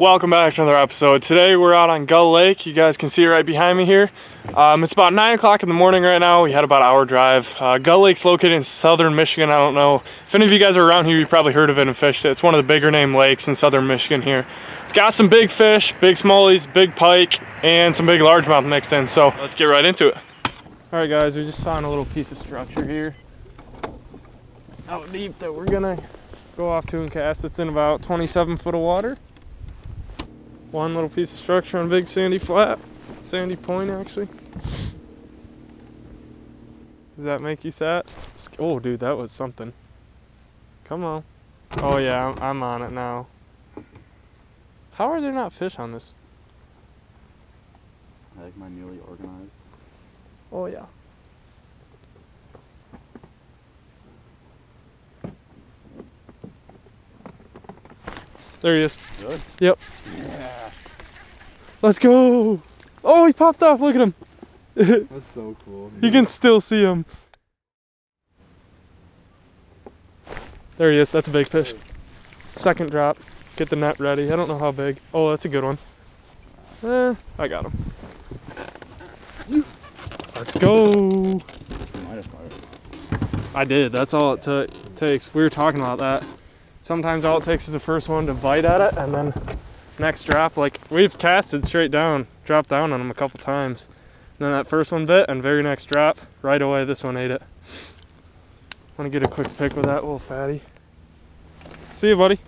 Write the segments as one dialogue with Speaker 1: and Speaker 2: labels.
Speaker 1: Welcome back to another episode. Today we're out on Gull Lake. You guys can see it right behind me here. Um, it's about 9 o'clock in the morning right now. We had about an hour drive. Uh, Gull Lake's located in southern Michigan. I don't know if any of you guys are around here, you probably heard of it and fished it. It's one of the bigger name lakes in southern Michigan here. It's got some big fish, big smallies, big pike, and some big largemouth mixed in. So let's get right into it. All right guys, we just found a little piece of structure here out deep that we're gonna go off to and cast. It's in about 27 foot of water. One little piece of structure on big sandy flat, sandy point actually. Does that make you sad? Oh, dude, that was something. Come on. Oh yeah, I'm, I'm on it now. How are there not fish on this?
Speaker 2: I like my newly organized.
Speaker 1: Oh yeah. There he is.
Speaker 2: Good.
Speaker 1: Yep. Let's go. Oh, he popped off. Look at him.
Speaker 2: That's so cool.
Speaker 1: You can still see him. There he is. That's a big fish. Second drop. Get the net ready. I don't know how big. Oh, that's a good one. Eh, I got him. Let's go.
Speaker 2: You might have caught it.
Speaker 1: I did. That's all it ta- takes. We were talking about that. Sometimes all it takes is the first one to bite at it, and then next drop, like we've casted straight down, dropped down on them a couple times. then that first one bit, and very next drop, right away, this one ate it. Want to get a quick pick with that little fatty. See you, buddy.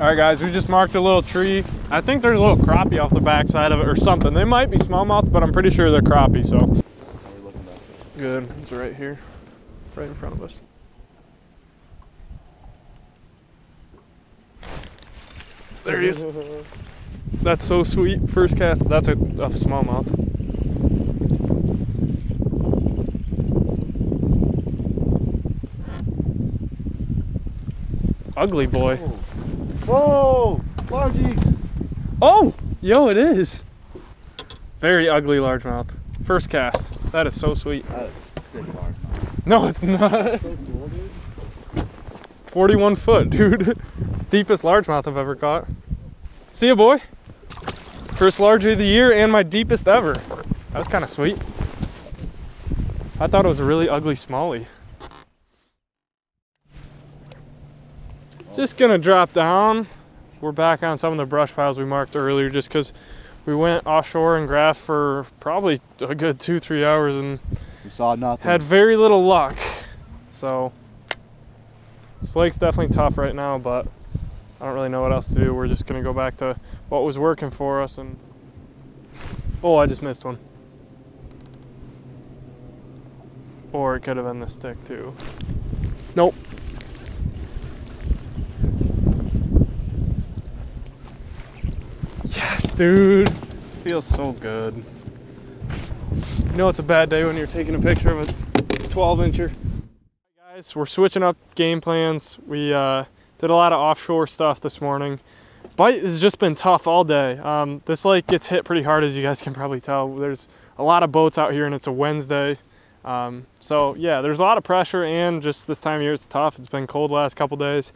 Speaker 1: All right, guys, we just marked a little tree. I think there's a little crappie off the backside of it or something. They might be smallmouth, but I'm pretty sure they're crappie, so.
Speaker 2: How are you looking back?
Speaker 1: Good. It's right here, right in front of us. There he is. That's so sweet. First cast. That's a, a smallmouth. Ugly boy.
Speaker 2: Whoa! Largy!
Speaker 1: Oh, yo, it is. Very ugly largemouth. First cast. That is so sweet.
Speaker 2: That is sick large.
Speaker 1: No, it's not.
Speaker 2: So cool, dude.
Speaker 1: 41 foot, dude. Deepest largemouth I've ever caught. See ya, boy. First larger of the year and my deepest ever. That was kind of sweet. I thought it was a really ugly smallie. Just gonna drop down. We're back on some of the brush piles we marked earlier just because we went offshore and graphed for probably a good two, three hours and
Speaker 2: You saw nothing.
Speaker 1: had very little luck. So this lake's definitely tough right now, but I don't really know what else to do. We're just gonna go back to what was working for us and oh, I just missed one. Or it could have been the stick too. Nope. Yes, dude. Feels so good. You know it's a bad day when you're taking a picture of a 12 incher. Guys, we're switching up game plans. We uh, did a lot of offshore stuff this morning. Bite has just been tough all day. Um, this lake gets hit pretty hard, as you guys can probably tell. There's a lot of boats out here, and it's a Wednesday. Um, so yeah, there's a lot of pressure, and just this time of year, it's tough. It's been cold last couple days.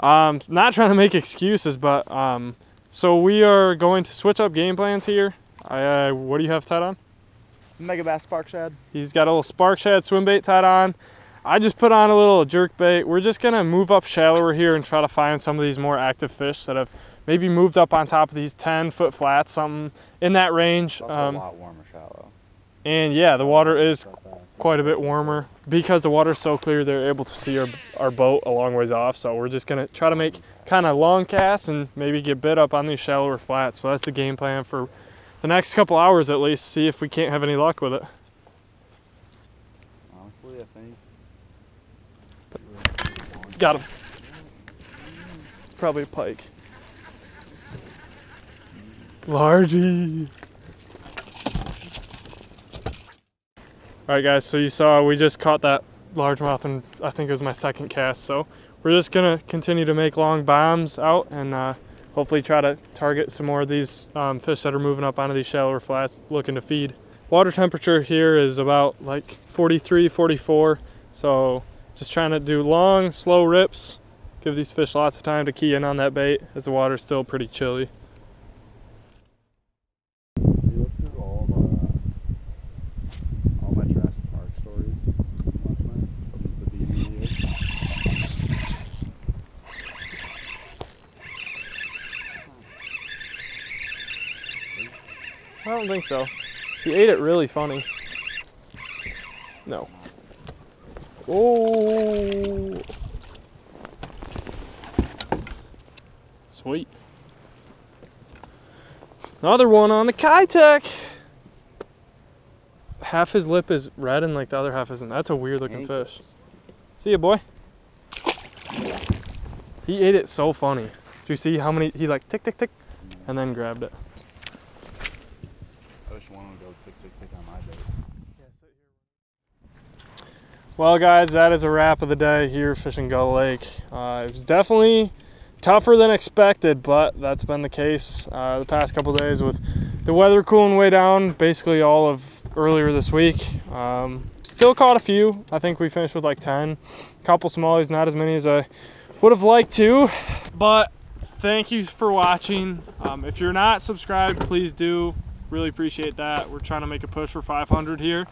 Speaker 1: Um, not trying to make excuses, but um, so we are going to switch up game plans here. I, uh, what do you have tied on?
Speaker 2: Megabass Spark Shad.
Speaker 1: He's got a little spark shad swim bait tied on. I just put on a little jerk bait. We're just gonna move up shallower here and try to find some of these more active fish that have maybe moved up on top of these 10 foot flats, something in that range.
Speaker 2: It's
Speaker 1: Um,
Speaker 2: a lot warmer shallow.
Speaker 1: and yeah, the water is quite a bit warmer. Because the water's so clear, they're able to see our, our boat a long ways off. So we're just gonna try to make kind of long casts and maybe get bit up on these shallower flats. So that's the game plan for the next couple hours at least. See if we can't have any luck with it.
Speaker 2: Honestly, I think.
Speaker 1: Got him. It's probably a pike. Largy. All right, guys. So you saw we just caught that largemouth, and I think it was my second cast. So we're just gonna continue to make long bombs out, and uh, hopefully try to target some more of these um, fish that are moving up onto these shallower flats, looking to feed. Water temperature here is about like 43, 44. So Just trying to do long, slow rips. Give these fish lots of time to key in on that bait as the water's still pretty chilly. I don't think so. He ate it really funny. No. Oh. Sweet. Another one on the Keitech. Half his lip is red and like the other half isn't. That's a weird looking fish. See ya, boy. He ate it so funny. Do you see how many? He like tick tick tick, and then grabbed it.
Speaker 2: I wish one would go tick tick tick on my bait.
Speaker 1: Well, guys, that is a wrap of the day here fishing Gull Lake. Uh, it was definitely tougher than expected, but that's been the case uh, the past couple days with the weather cooling way down basically all of earlier this week. Um, still caught a few. I think we finished with like 10. A couple smallies, not as many as I would have liked to, but thank you for watching. Um, if you're not subscribed, please do. Really appreciate that. We're trying to make a push for 500 here.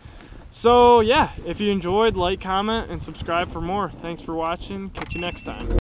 Speaker 1: So yeah, if you enjoyed, like, comment, and subscribe for more. Thanks for watching. Catch you next time.